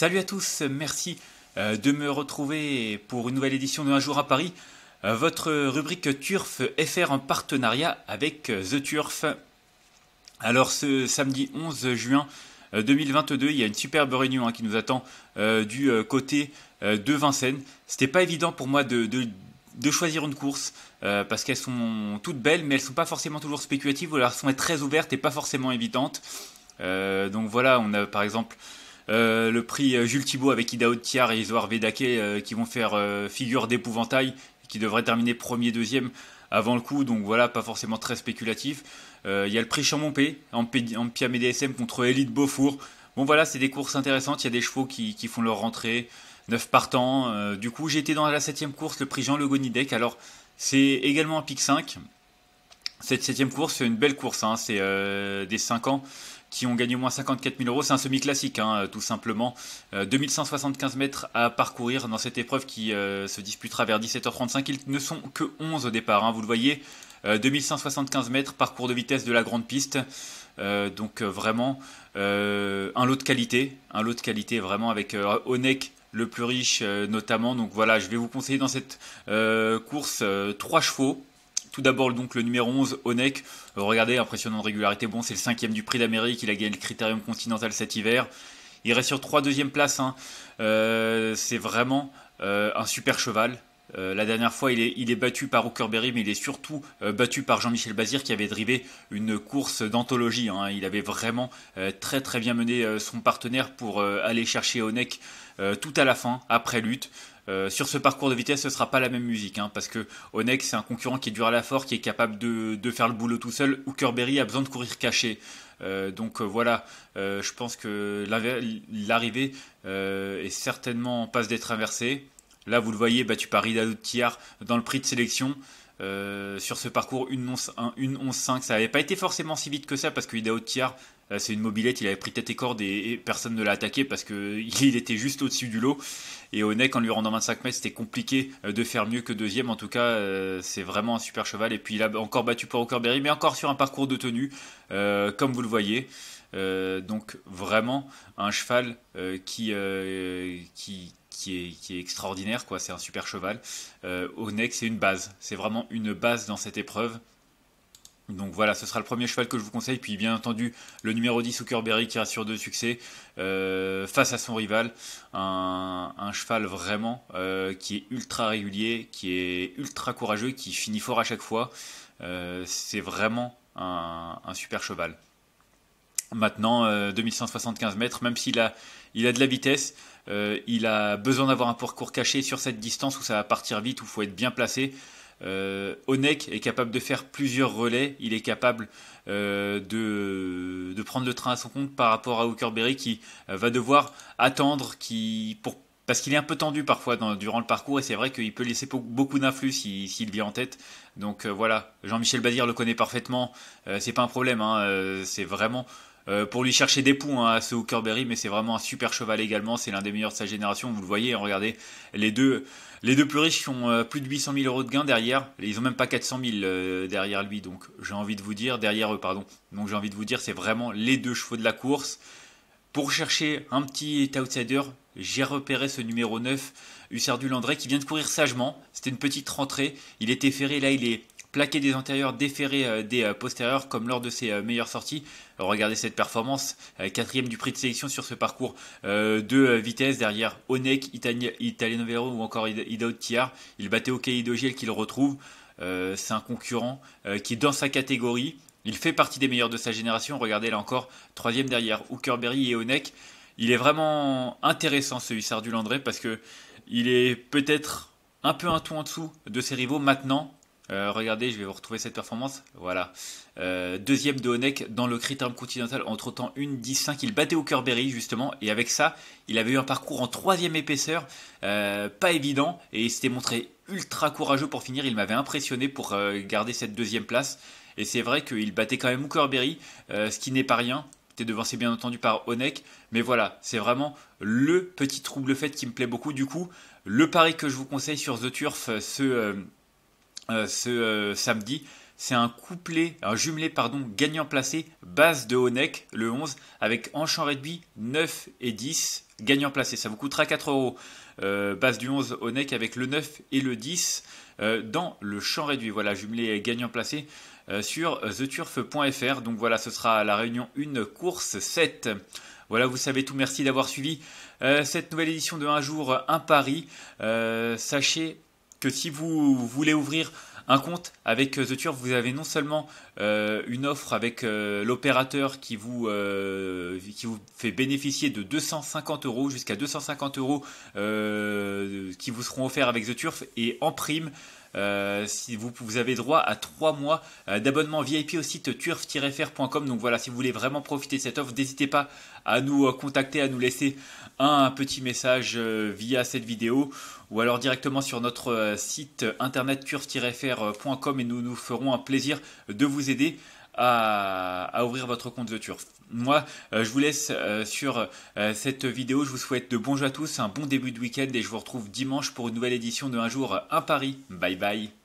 Salut à tous, merci euh, de me retrouver pour une nouvelle édition de Un jour à Paris, euh, votre rubrique Turf FR en partenariat avec euh, The Turf. Alors ce samedi 11 juin 2022, il y a une superbe réunion hein, qui nous attend du côté de Vincennes. C'était pas évident pour moi de, choisir une course parce qu'elles sont toutes belles, mais elles sont pas forcément toujours spéculatives ou elles sont très ouvertes et pas forcément évidentes. donc voilà, on a par exemple euh, le prix euh, Jules Thibault avec Ida Thiar et Isoar Vedake euh, qui vont faire figure d'épouvantail, qui devraient terminer premier, deuxième avant le coup, donc voilà, pas forcément très spéculatif. Il y a le prix Chamompé en, en DSM contre Elite Beaufour. Bon voilà, c'est des courses intéressantes, il y a des chevaux qui, font leur rentrée, 9 partants. du coup, été dans la septième course, le prix Jean Le Gonidec. Alors, c'est également un pic 5. Cette septième course, c'est une belle course, hein. c'est des 5 ans qui ont gagné au moins 54 000 euros. C'est un semi-classique, hein, tout simplement. 2175 euh, mètres à parcourir dans cette épreuve qui euh, se disputera vers 17h35. Ils ne sont que 11 au départ, hein, vous le voyez. 2175 euh, mètres, parcours de vitesse de la grande piste. donc vraiment un lot de qualité, un lot de qualité vraiment avec Onek le plus riche notamment. Donc voilà, je vais vous conseiller dans cette course trois chevaux tout d'abord donc le numéro 11, Onek. Euh, regardez, impressionnante régularité. Bon, c'est le cinquième du prix d'Amérique. Il a gagné le Critérium Continental cet hiver. Il reste sur trois deuxième place. Hein. Euh, c'est vraiment euh, un super cheval. La dernière fois, il est, battu par Hookerberry, mais il est surtout battu par Jean-Michel Bazir qui avait drivé une course d'anthologie. Hein. Il avait vraiment très très bien mené son partenaire pour aller chercher Onek tout à la fin, après lutte. Euh, sur ce parcours de vitesse, ce ne sera pas la même musique, hein, parce que Onex, c'est un concurrent qui est dur à la fort, qui est capable de, faire le boulot tout seul. Hookerberry a besoin de courir caché. Euh, donc euh, voilà, je pense que l'arrivée est certainement en passe d'être inversée. Là, vous le voyez, battu par Ida Tiar dans le prix de sélection. sur ce parcours, une 11-5, ça n'avait pas été forcément si vite que ça parce que Ida Tiar euh, c'est une mobilette, il avait pris tête et corde et, personne ne l'a attaqué parce qu'il était juste au-dessus du lot. Et au en lui rendant 25 mètres, c'était compliqué euh, de faire mieux que deuxième. En tout cas, euh, c'est vraiment un super cheval. Et puis il a encore battu pour Hookerberry, mais encore sur un parcours de tenue, comme vous le voyez. donc vraiment un cheval qui, qui, qui, est, extraordinaire. quoi. C'est un super cheval. au c'est une base. C'est vraiment une base dans cette épreuve. Donc voilà, ce sera le premier cheval que je vous conseille. Puis bien entendu, le numéro 10, Hookerberry, qui rassure de succès euh, face à son rival. Un, cheval vraiment euh, qui est ultra régulier, qui est ultra courageux, qui finit fort à chaque fois. Euh, c'est vraiment un, super cheval. Maintenant, 2175 mètres, même s'il a, il a de la vitesse, il a besoin d'avoir un parcours caché sur cette distance où ça va partir vite, où il faut être bien placé. Euh, Onek est capable de faire plusieurs relais, il est capable euh, de, prendre le train à son compte par rapport à Hookerberry qui euh, va devoir attendre qui, pour, parce qu'il est un peu tendu parfois durant le parcours et c'est vrai qu'il peut laisser beaucoup d'influx s'il vient en tête. Donc voilà, Jean-Michel Bazir le connaît parfaitement, c'est pas un problème, hein, c'est vraiment pour lui chercher des poux hein, à ce Hookerberry, mais c'est vraiment un super cheval également, c'est l'un des meilleurs de sa génération, vous le voyez, regardez, les deux, les deux plus riches ont euh, plus de 800 000 euros de gains derrière. Ils ont même pas 400 000 euh, derrière lui. Donc j'ai envie de vous dire, derrière eux, pardon. Donc j'ai envie de vous dire, c'est vraiment les deux chevaux de la course. Pour chercher un petit outsider, j'ai repéré ce numéro 9, Hussard du Landré, qui vient de courir sagement. C'était une petite rentrée. Il était ferré, là il est plaqué des antérieurs, déféré euh, des euh, postérieurs, comme lors de ses euh, meilleures sorties. regardez cette performance, quatrième du prix de sélection sur ce parcours de vitesse derrière Onek, Italiano Vero ou encore Ida Tiar. Il battait OK Idogiel qu'il retrouve. C'est un concurrent qui est dans sa catégorie. Il fait partie des meilleurs de sa génération. Regardez là encore, troisième derrière Hookerberry et Onek. Il est vraiment intéressant ce Hussard du Landré parce que il est peut-être un peu un tout en dessous de ses rivaux maintenant, euh, regardez, je vais vous retrouver cette performance. Voilà. Euh, deuxième de Honeck dans le critérium continental. Entre temps, une 10-5. Il battait au Kerberry, justement. Et avec ça, il avait eu un parcours en troisième épaisseur. Euh, pas évident. Et il s'était montré ultra courageux pour finir. Il m'avait impressionné pour garder cette deuxième place. Et c'est vrai qu'il battait quand même Hookerberry, ce qui n'est pas rien. Devancé bien entendu par Honeck. Mais voilà, c'est vraiment le petit trouble fait qui me plaît beaucoup. Du coup, le pari que je vous conseille sur The Turf, ce ce euh, samedi. C'est un couplet, un jumelé pardon, gagnant placé, base de Honeck, le 11, avec en champ réduit 9 et 10, gagnant placé. Ça vous coûtera 4 euros. base du 11 au NEC avec le 9 et le 10 dans le champ réduit. Voilà, jumelé gagnant placé sur theturf.fr. Donc voilà, ce sera la réunion 1, course 7. Voilà, vous savez tout. Merci d'avoir suivi cette nouvelle édition de Un jour, un pari. sachez que si vous voulez ouvrir un compte avec euh, The Turf, vous avez non seulement euh, une offre avec euh, l'opérateur qui vous qui vous fait bénéficier de 250 euros jusqu'à 250 euros qui vous seront offerts avec The Turf et en prime si vous, vous, avez droit à 3 mois d'abonnement VIP au site turf-fr.com. Donc voilà, si vous voulez vraiment profiter de cette offre, n'hésitez pas à nous contacter, à nous laisser un petit message via cette vidéo ou alors directement sur notre site internet turf-fr.com et nous nous ferons un plaisir de vous aider à, ouvrir votre compte The Turf. Moi, euh, je vous laisse euh, sur cette vidéo. Je vous souhaite de bons jeux à tous, un bon début de week-end et je vous retrouve dimanche pour une nouvelle édition de Un jour, un Paris. Bye bye.